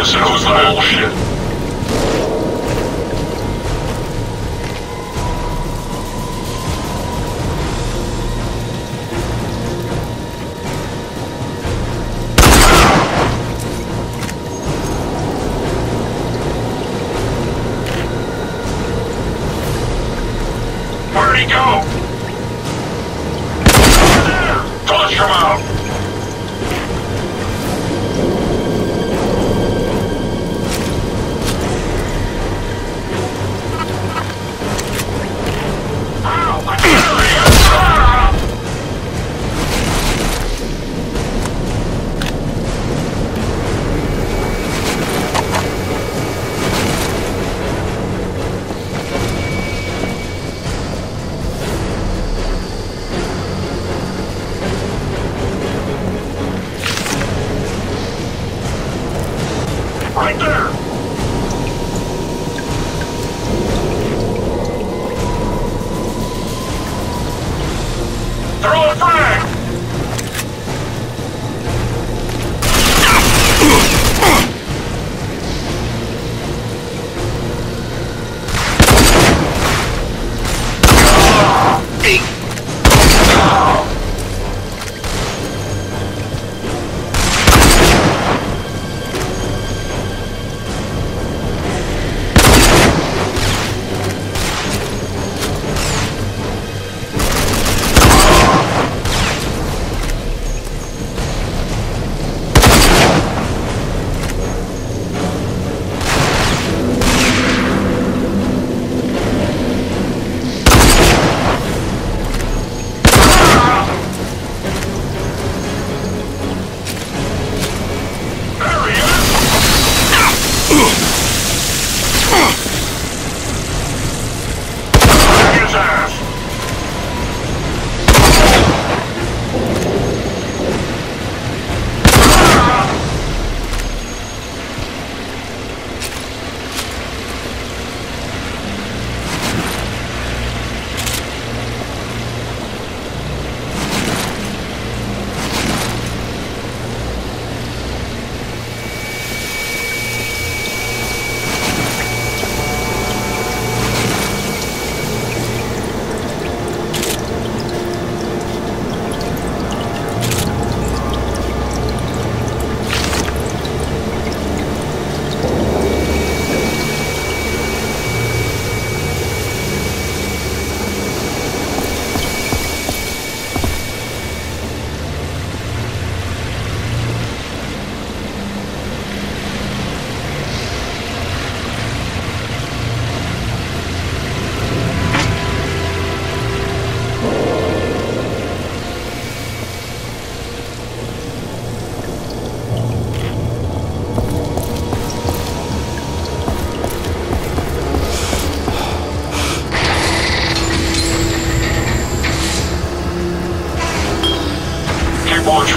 This is bullshit.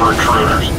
For intruders.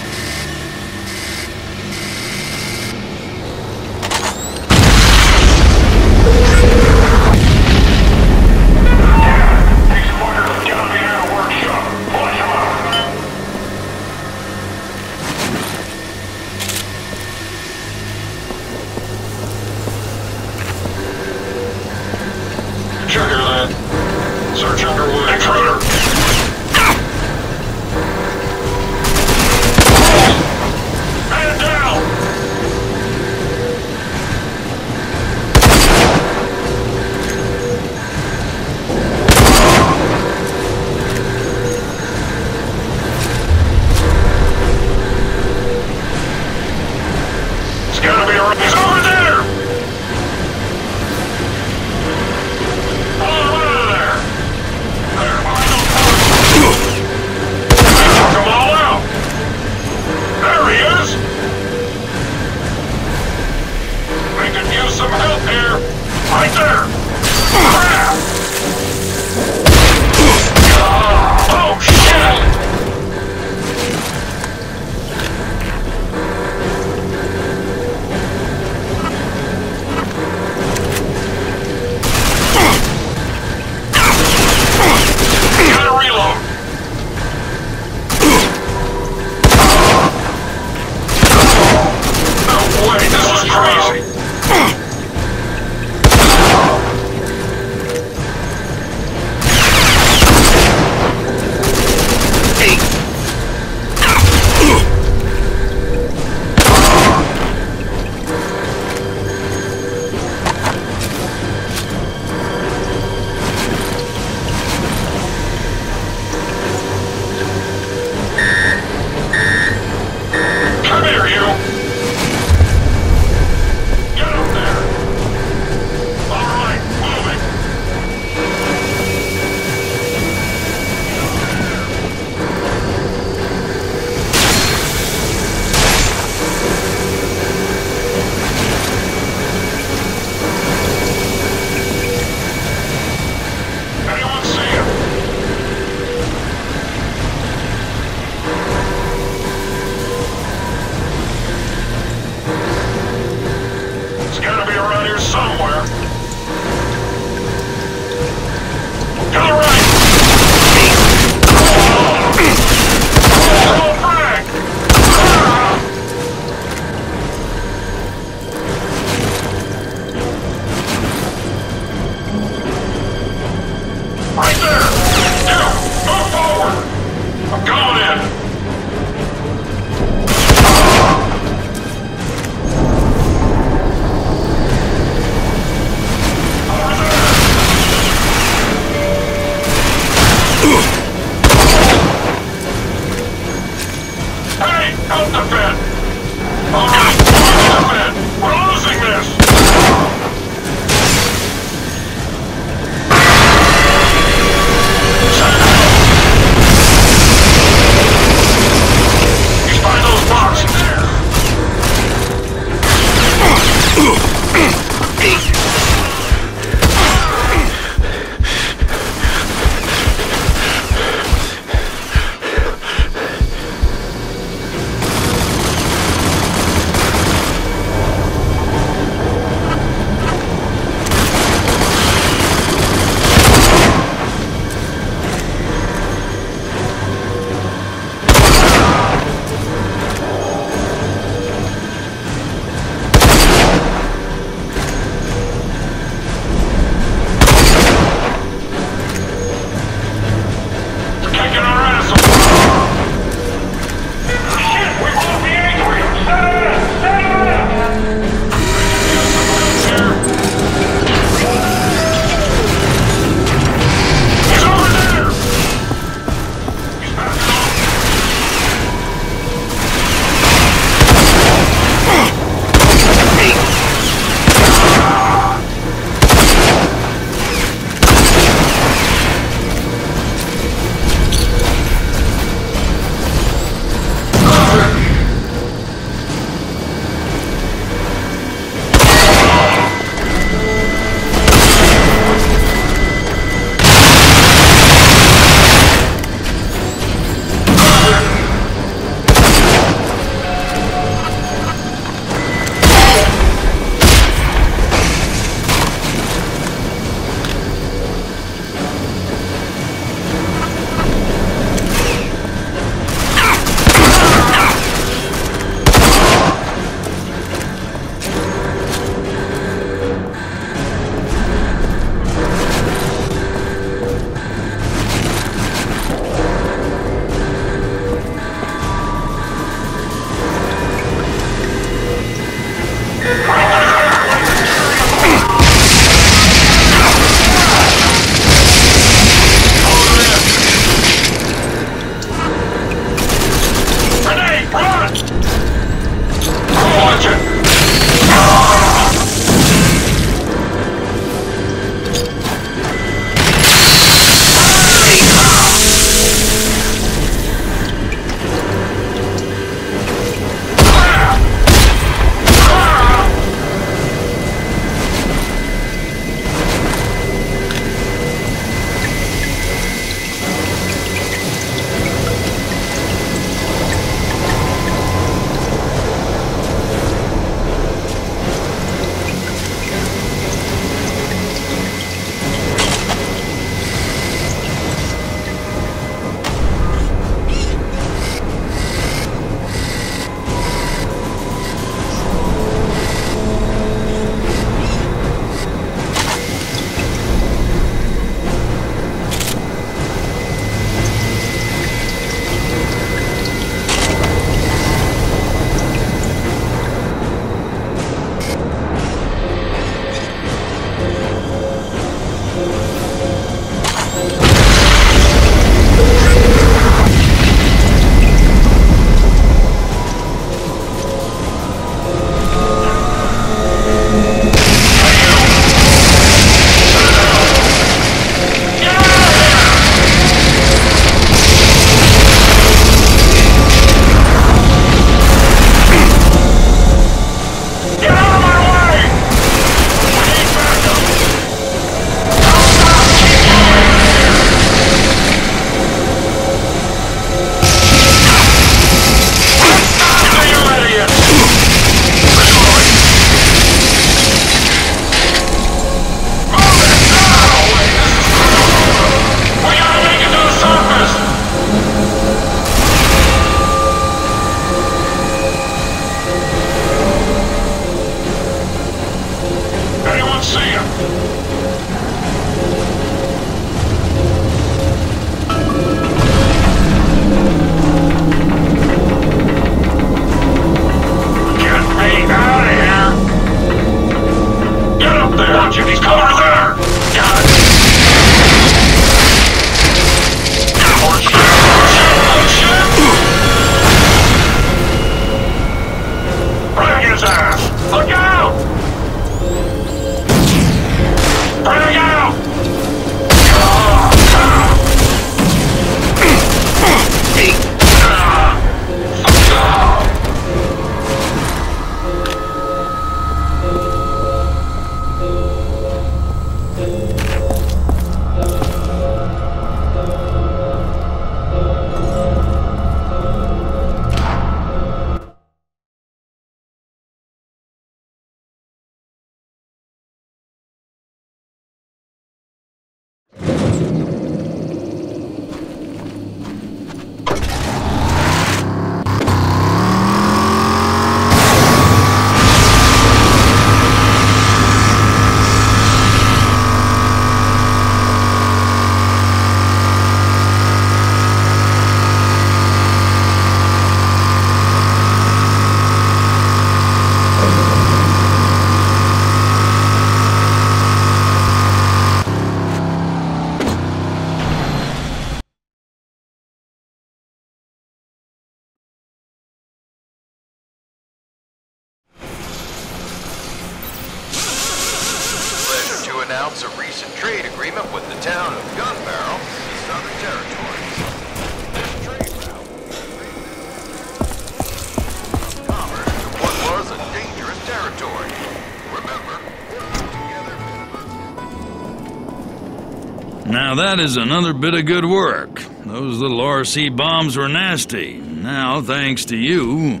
Now that is another bit of good work. Those little RC bombs were nasty. Now, thanks to you,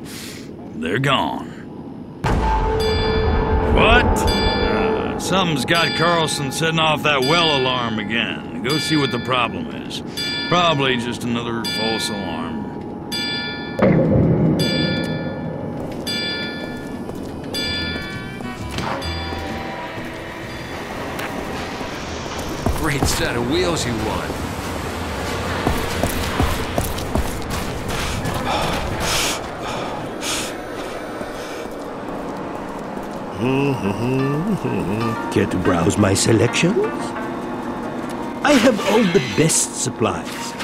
they're gone. What? Uh, something's got Carlson setting off that well alarm again. Go see what the problem is. Probably just another false alarm. Great set of wheels you won. Care to browse my selections? I have all the best supplies.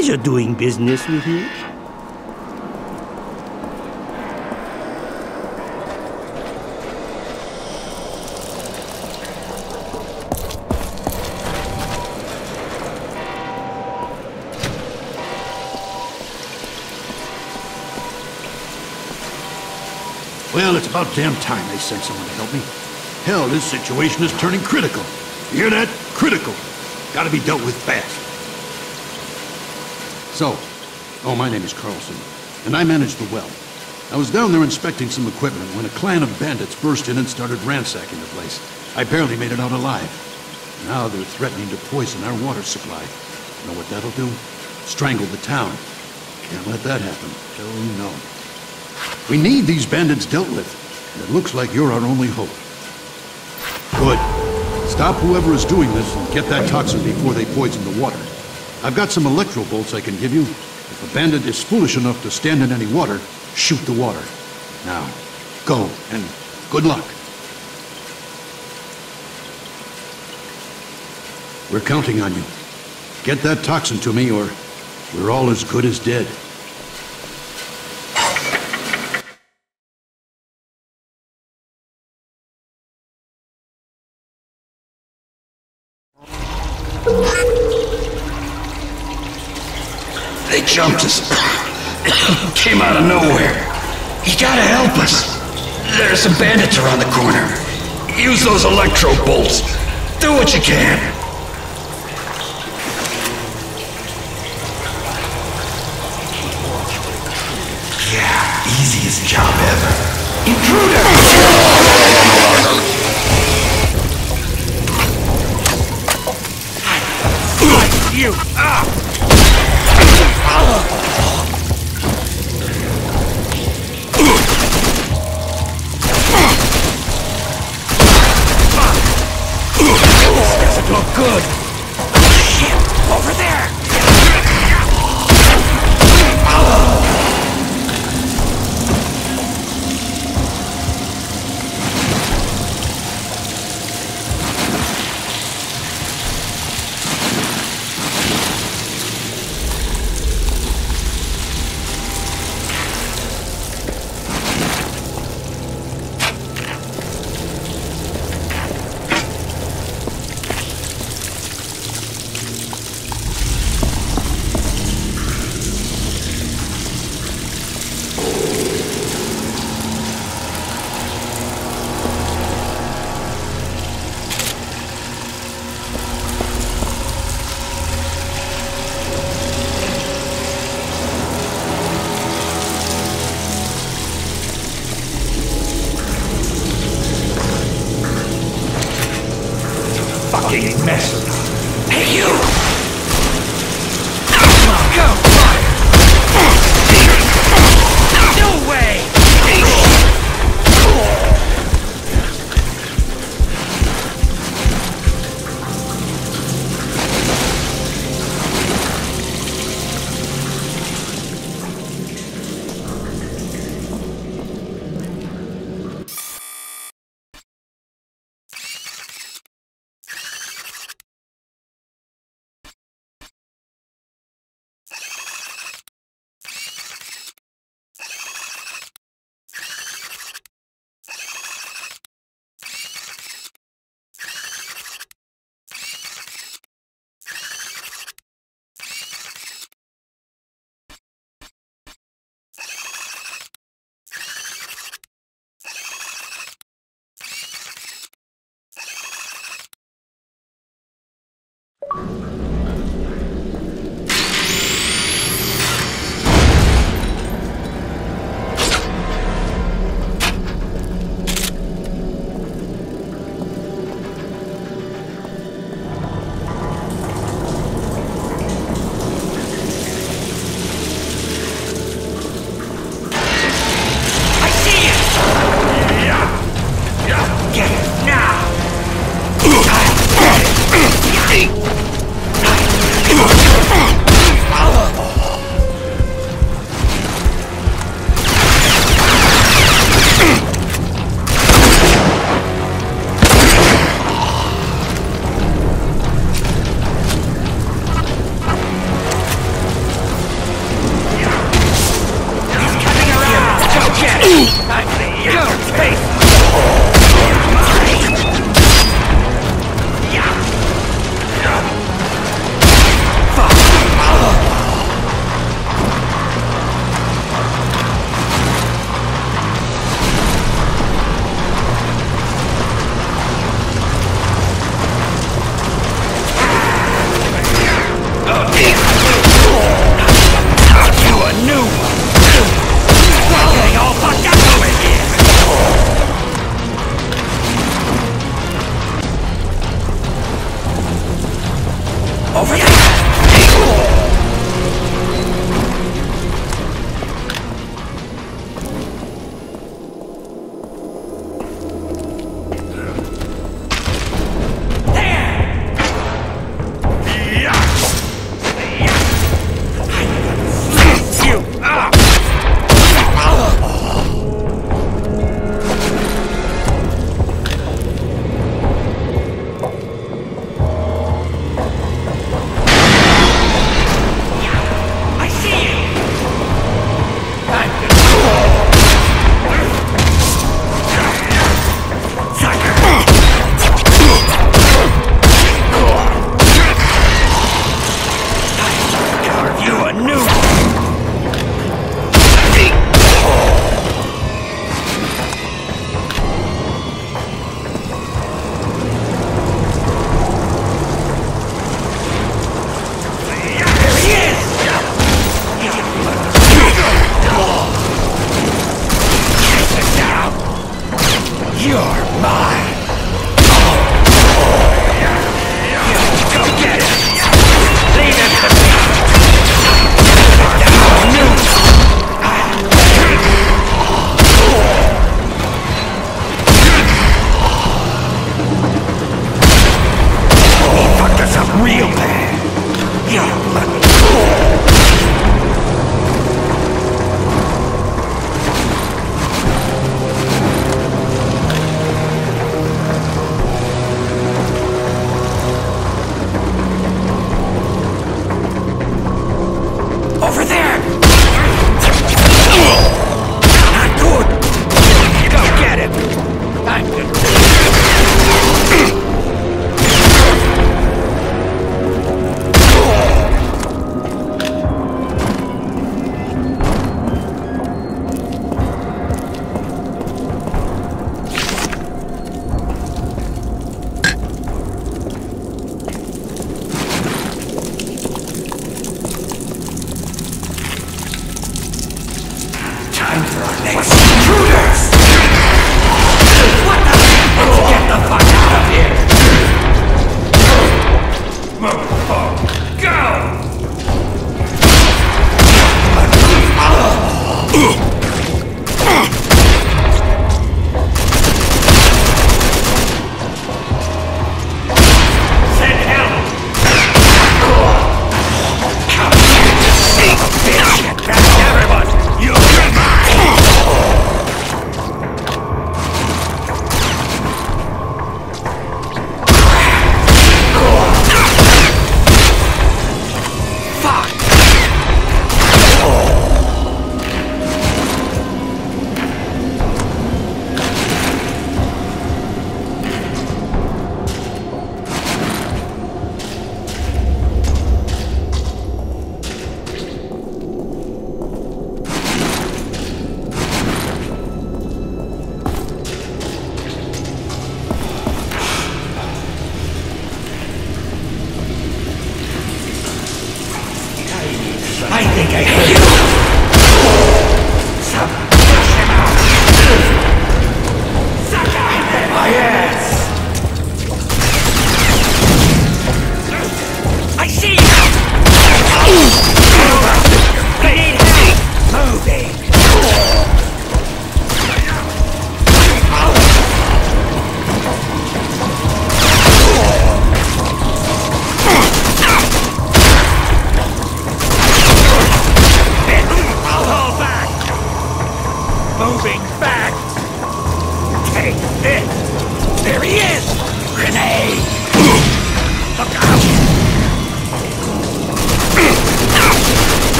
Pleasure doing business with you. Well, it's about damn time they sent someone to help me. Hell, this situation is turning critical. You hear that? Critical. Gotta be dealt with fast. So, oh, my name is Carlson, and I manage the well. I was down there inspecting some equipment when a clan of bandits burst in and started ransacking the place. I barely made it out alive. Now they're threatening to poison our water supply. Know what that'll do? Strangle the town. Can't let that happen. Hell no. We need these bandits dealt with. and It looks like you're our only hope. Good. Stop whoever is doing this and get that toxin before they poison the water. I've got some electro bolts I can give you. If a bandit is foolish enough to stand in any water, shoot the water. Now, go, and good luck. We're counting on you. Get that toxin to me, or we're all as good as dead. jump just came out of nowhere. You gotta help us. There's some bandits around the corner. Use those electro bolts. Do what you can. Yeah, easiest job ever. Intruder! you! Ah look good.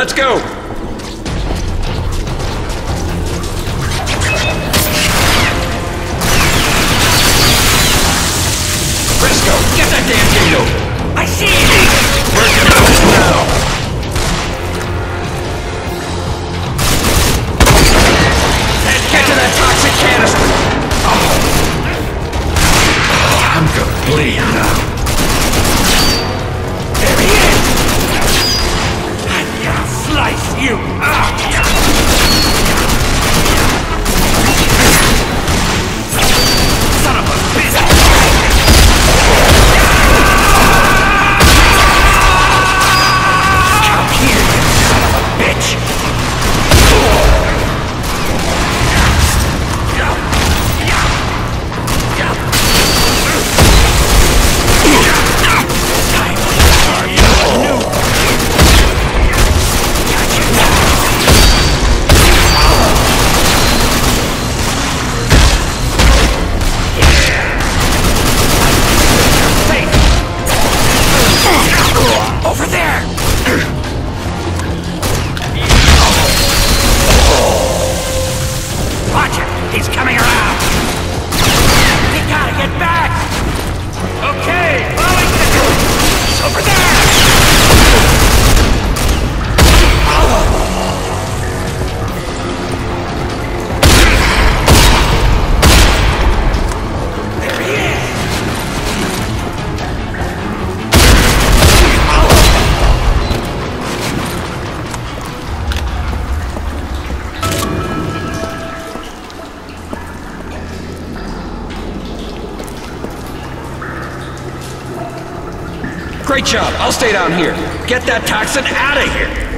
Let's go! job. I'll stay down here. Get that toxin out of here.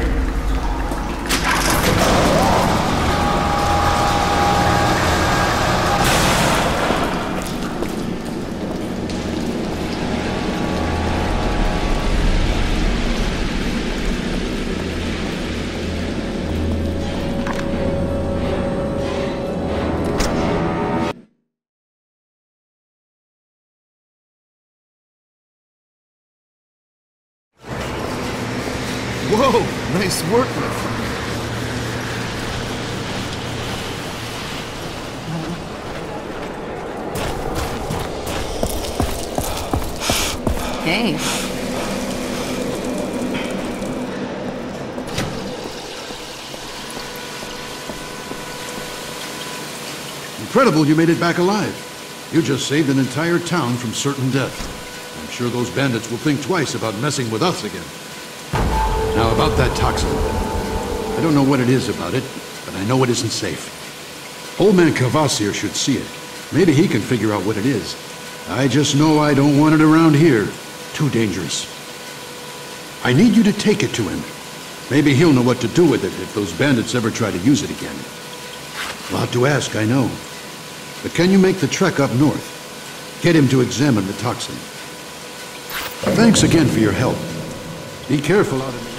Incredible you made it back alive. You just saved an entire town from certain death. I'm sure those bandits will think twice about messing with us again. Now, about that toxin. I don't know what it is about it, but I know it isn't safe. Old man Kvasir should see it. Maybe he can figure out what it is. I just know I don't want it around here. Too dangerous. I need you to take it to him. Maybe he'll know what to do with it if those bandits ever try to use it again. A lot to ask, I know. But can you make the trek up north? Get him to examine the toxin. Thanks again for your help. Be careful out in the...